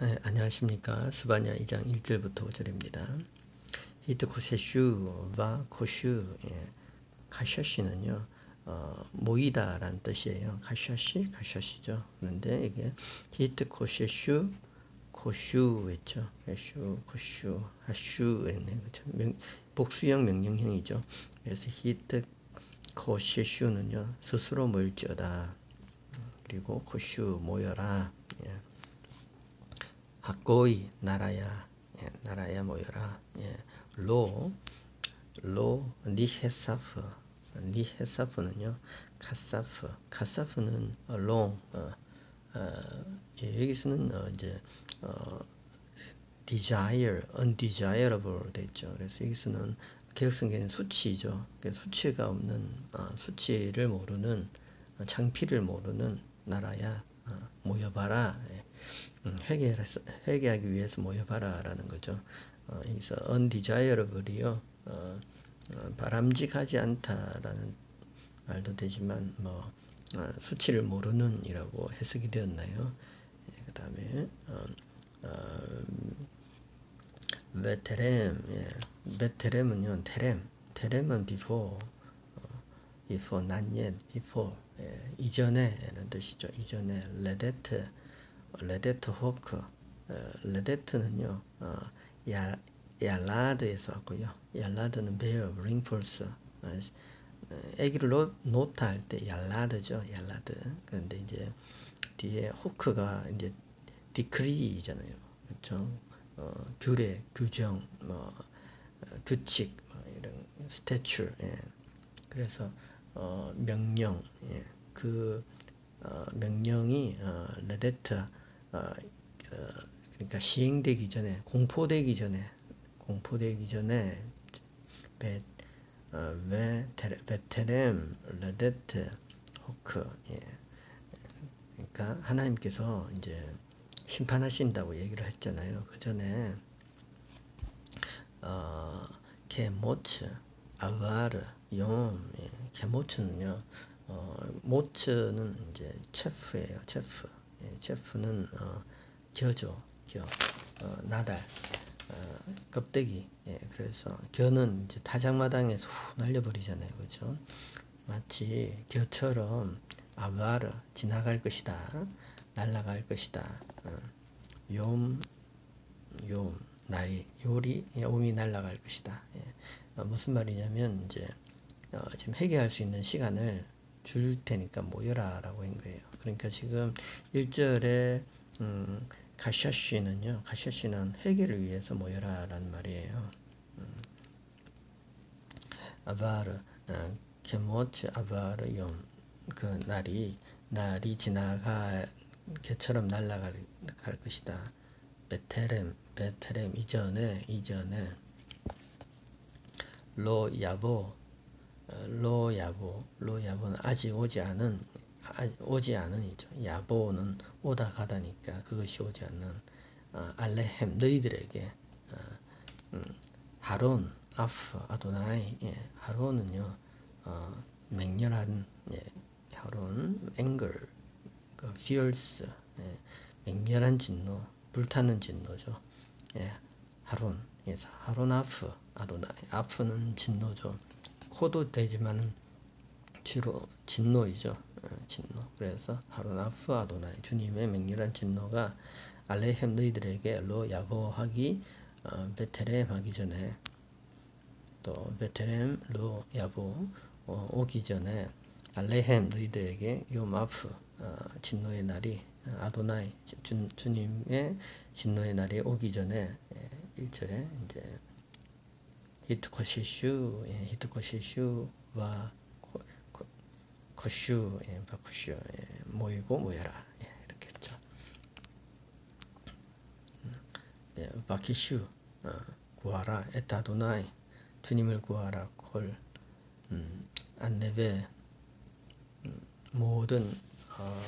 네, 안녕하십니까. 스바냐 2장 1절부터 5절입니다. התקוששו וקושו, 예, קשש는요, 어, 모이다라는 뜻이에요. קשש, קשש죠. 그런데 이게 히트 코세슈, 코슈였죠. 슈, קושו, 하슈였네. 그죠. 명, 복수형 명령형이죠. 그래서 התקוששו는요, 스스로 모일지어다. 그리고 코슈 모여라. 예. 학고이 나라야 예, 나라야 모여라 예, 로, 로 니헤사프 니헤사프는요 카사프 카사프는 롱 어, 어, 예, 여기서는 어, 이제 어, desire, undesirable 되죠. 그래서 여기서는 개혁성계는 수치죠. 수치가 없는 어, 수치를 모르는 어, 창피를 모르는 나라야 어, 모여봐라. 예. 회개 회개하기 위해서 모여봐라라는 거죠. 어, 여기서 undesirable이요. 어, 어, 바람직하지 않다라는 말도 되지만 뭐 어, 수치를 모르는이라고 해석이 되었나요? 예, 그 다음에 어, 어, 베테렘, 예. 베테렘은요, 테렘, 테렘은 before, 어, before, not yet, before, 예. 이전에라는 뜻이죠. 이전에, 레데트, 레데트 호크 레데트는요 어, 야, 야라드에서 왔고요. 야라드는 bear, bring forth. 어, 애기를 놓, 놓다 할때 야라드죠 야라드. 그런데 이제 뒤에 호크가 이제 decree잖아요. 그렇죠 어, 규례 규정 뭐 어, 규칙 뭐 이런 statute 예. 그래서 어, 명령 예. 그 어, 명령이 어, 레데트 어, 어, 그러니까 시행되기 전에 공포되기 전에 공포되기 전에 베, 어, 베테레, 베테렘 레데트 호크 예. 그러니까 하나님께서 이제 심판하신다고 얘기를 했잖아요. 그 전에 어, 케모츠 아가르 용 예. 케모츠는요 어, 모츠는 이제 체프예요. 체프 예, 제프는 어, 겨죠, 겨, 어, 나달, 어, 껍데기. 예, 그래서 겨는 이제 타작마당에서 후 날려버리잖아요, 그렇죠? 마치 겨처럼 아바르 지나갈 것이다, 날아갈 것이다. 어, 욤, 욤, 날이 요리, 옴이 날아갈 것이다. 예. 어, 무슨 말이냐면 이제 어, 지금 해결할 수 있는 시간을 줄 테니까 모여라 라고 한 거예요. 그러니까 지금 1절에 음, 가샤시는요. 가샤시는 회개를 위해서 모여라 라는 말이에요. 음. 아바르 어, 케모츠 아바르 염그 날이 날이 지나가 개처럼 날아갈 것이다. 베테렘 베테렘 이전에 이전에 로 야보 로 야보 로 야보는 아직 오지 않은 오지 않으니죠. 야보는 오다 가다니까 그것이 오지 않는 어, 알레헴 너희들에게 어, 음, 하론 아프 아도나이 예, 하론은요 어, 맹렬한 예, 하론 앵글 그 fierce 예, 맹렬한 진노 불타는 진노죠. 예, 하론 예, 하론 아프 아도나이 아프는 진노죠. 코도 되지만은 주로 진노이죠. 어, 진노. 그래서 하루나프 아도나이 주님의 맹렬한 진노가 알레헴 너희들에게 로 야보하기 어, 베테렘 하기 전에 또 베테렘 로 야보 어, 오기 전에 알레헴 너희들에게 요마프 어, 진노의 날이 어, 아도나이 주, 주님의 진노의 날이 오기 전에 예, 1절에 이제 히트코시슈 예, 히트코시슈와 코슈 예, 바쿠슈 예, 모이고 모여라 예, 이렇게 했죠. 음, 예, 바키슈 어, 구하라 에타도나이 주님을 구하라 콜 음, 안내베 음, 모든 어,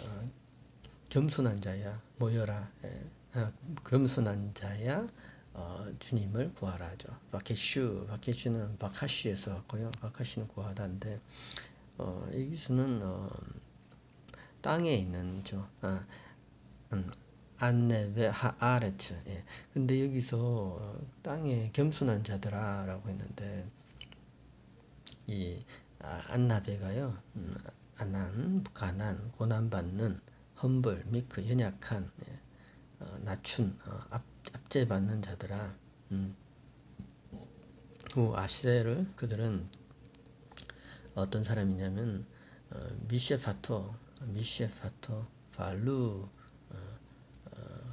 어, 겸손한 자야 모여라 예, 아, 겸손한 자야 어, 주님을 구하라죠. 바케슈, 바케슈는 바카시에서 왔고요. 바카시는 구하다인데 어, 여기서는 어, 땅에 있는 저 아, 음, 안네베 하아레츠. 예. 근데 여기서 땅에 겸손한 자들아 라고 했는데 이 아, 안나베가요. 음, 안난, 가난, 고난받는, 험불, 미크, 연약한, 예. 어, 낮춘, 어, 압, 압제받는 자들아. 음. 후 아시레를 그들은 어떤 사람이냐면 어, 미셰파토, 미셰파토, 발루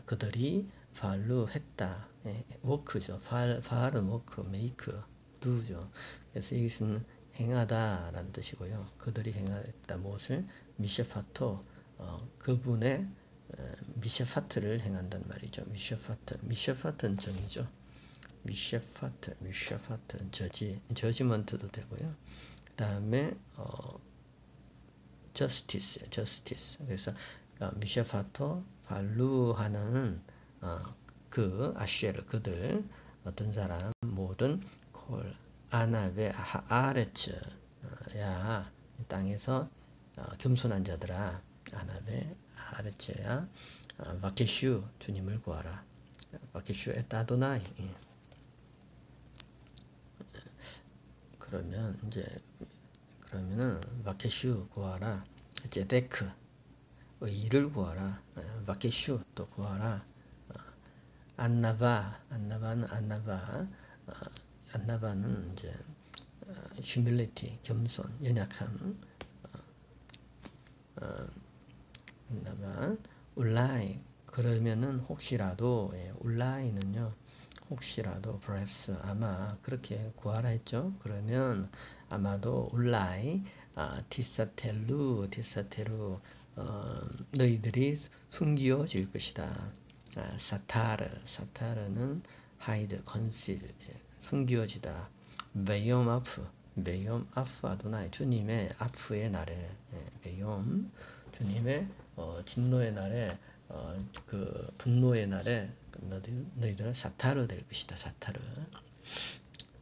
그들이 발로 했다. 예, work죠. 발, 발은 work, make, do죠. 그래서 이것은 행하다 라는 뜻이고요. 그들이 행했다. 무엇을? 미셰파토, 어, 그분의 어, 미셰파트를 행한다는 말이죠. 미셰파트. 미셰파트는 정의죠. 미셰파트, 미셰파트, 저지, 저지먼트도 되고요. 그 다음에, 어, justice, justice. 그래서 어, 미셰파토, 발루하는 어, 그 아쉐르 그들 어떤 사람 모든 콜 아나베 아레츠 어, 야 땅에서 어, 겸손한 자들아 아나베 아레츠야 어, 바케슈 주님을 구하라. 바케슈 에 따도나이. 그러면 이제 그러면은 바케슈 구하라. 제데크 의를 구하라. 바케슈 또 구하라. 어, 안나바 안나바는 안나바. 어, 안나바는 이제 휴밀리티 겸손 연약함. 안 나바 울라이 그러면은 혹시라도 예, 울라이는요 혹시라도 perhaps 아마 그렇게 구하라 했죠 그러면 아마도 울라이 아, 티사텔루 티사테루 어, 너희들이 숨겨질 것이다. 아, 사타르, 사타르는 hide, conceal, 예, 숨겨지다. 베이옴 아프, 베이옴 아프 아도나이, 주님의 아프의 날에, 예, 베이옴, 주님의 어, 진노의 날에, 어, 그 분노의 날에 너희들, 너희들은 사타르 될 것이다. 사타르.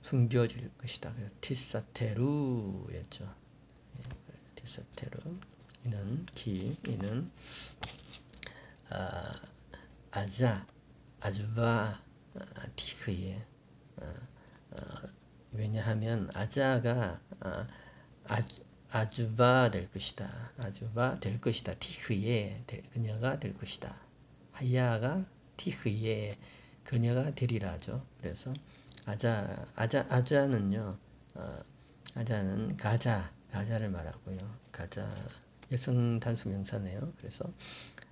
숨겨질 것이다. 티사테루였죠. 예, 티사테루. 이는 기 이는 아, 아자 아주바 아, 티크예 아, 아, 왜냐하면 아자가 아, 아, 아주바 될 것이다 아주바 될 것이다 티크예 그녀가 될 것이다 하야가 티크예 그녀가 되리라죠 그래서 아자 아자 아자는요 어, 아자는 가자 가자를 말하고요 가자 여성 단수 명사네요. 그래서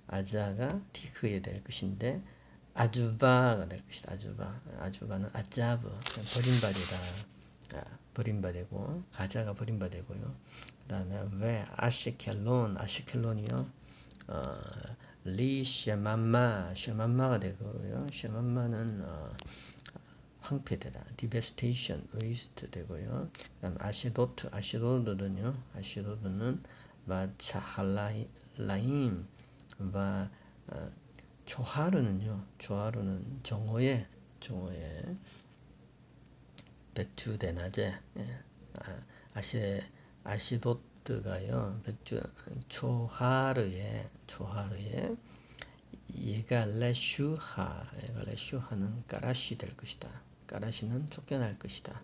아자가 티크에 될 것인데 아주바가 될 것이다. 아주바. 아주바는 아자브 버림받이다. 아, 버림받고 가자가 버림받고요. 그 다음에 왜 아시켈론 아시켈론이요. 어, 리 쉐맘마 쉐맘마가 되고요. 쉐맘마는 어, 황폐되다. devastation waste 되고요. 그 다음 아시도트 아시도드는요. 아시도드는 마차할라임 와 어, 조하르는요. 조하르는 정오에 정오에 백주 대낮에 예. 아, 시 아시도트가요. 백주 조하르에 조하르에 얘가 레슈하 얘가 레슈하는 까라시 될 것이다. 까라시는 쫓겨날 것이다.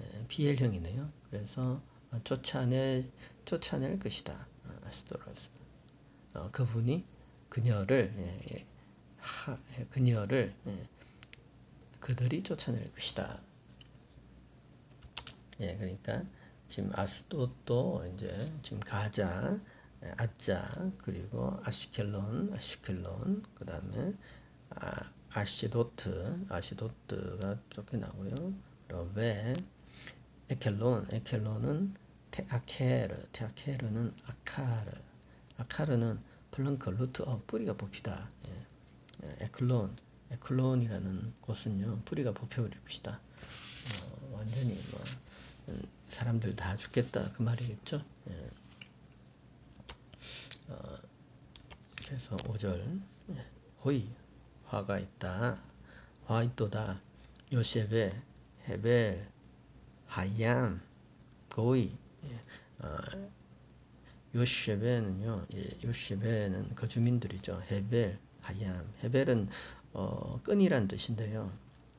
예, 비엘형이네요. 그래서 쫓아내 쫓아낼 것이다. 아스토로스. 어, 그분이 그녀를 예, 예, 하, 예, 그녀를 예, 그들이 쫓아낼 것이다. 예, 그러니까 지금 아스토또 이제 지금 가자, 예, 아자 그리고 아시켈론, 아시켈론 그 다음에 아, 아시도트, 아시도트가 쫓겨나고요. 로베, 에켈론, 에켈론은 테아케르, 테아케르는 아카르, 아카르는 pluck root 어 뿌리가 뽑히다. 예. 예. 에클론, 에클론이라는 곳은요 뿌리가 뽑혀버릴 것이다. 어, 완전히 뭐 음, 사람들 다 죽겠다 그 말이겠죠. 예. 어, 그래서 5절 예. 호이 화가 있다. 화 있도다. 요시베 헤벨 하얌 고이 어, 요시베는요, 예, 요시베는 그 주민들이죠. 헤벨, 하얌. 헤벨은 어, 끈이란 뜻인데요.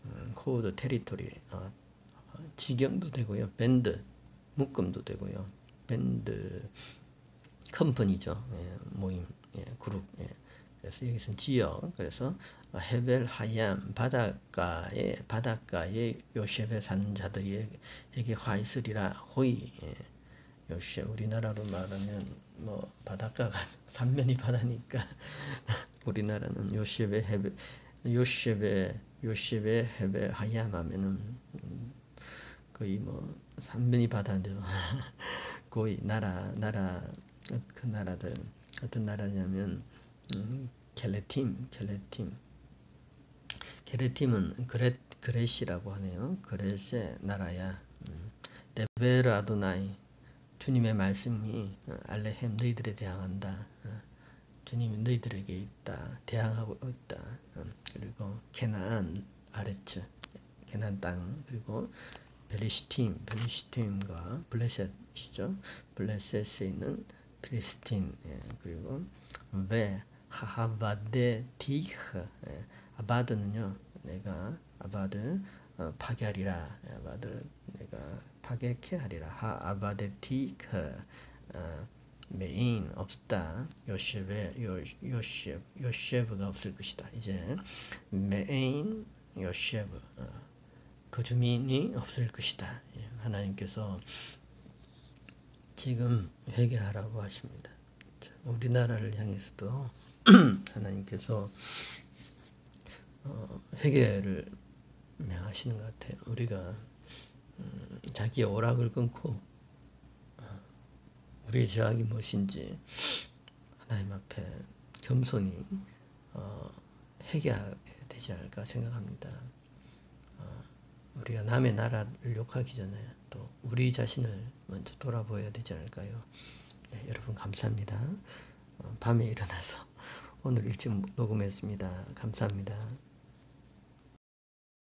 음, cord territory 어, 지경도 되고요. 밴드 묶음도 되고요. 밴드 컴퍼니죠. 예, 모임 예, 그룹 예. 그래서 여기서는 지역 그래서 헤벨 하얌 바닷가에 바닷가에 요셉에 사는 자들에게 화 있으리라 호이 예. 요셉 우리나라로 말하면 뭐 바닷가가 삼면이 바다니까 우리나라는 요셉의 헤벨 요셉의 요셉의 헤벨 하얌 하면은 거의 뭐 삼면이 바다인데요. 거의 나라 나라 그 나라들 어떤 나라냐면 음, 켈레팀 켈레팀 게레팀은 그렛 그렛이라고 하네요. 그렛의 나라야. 음, 데베르 아도나이 주님의 말씀이 어, 알레헴 너희들에 대항한다. 어, 주님이 너희들에게 있다. 대항하고 있다. 음, 그리고 케나안 아레츠 케나안 땅 그리고 벨리시팀 벨리시팀과 블레셋이죠. 블레셋에 있는 필리스틴 예, 그리고 왜? 하하바데 디흐 예, 아바드는요 내가 아바드 어, 파괴하리라. 아바드 내가 파괴케 하리라. 하 아바데 디크 어, 메인 없다. 요셉의 요 요셉 요셉가 없을 것이다. 이제 메인 요셉 어, 그 주민이 없을 것이다 예, 하나님께서 지금 회개하라고 하십니다. 우리나라를 향해서도 하나님께서 어, 회개를 명하시는 것 같아요. 우리가 음, 자기의 오락을 끊고 어, 우리의 죄악이 무엇인지 하나님 앞에 겸손히 어, 회개하게 되지 않을까 생각합니다. 어, 우리가 남의 나라를 욕하기 전에 또 우리 자신을 먼저 돌아보아야 되지 않을까요? 네, 여러분 감사합니다. 어, 밤에 일어나서 오늘 일찍 녹음했습니다. 감사합니다.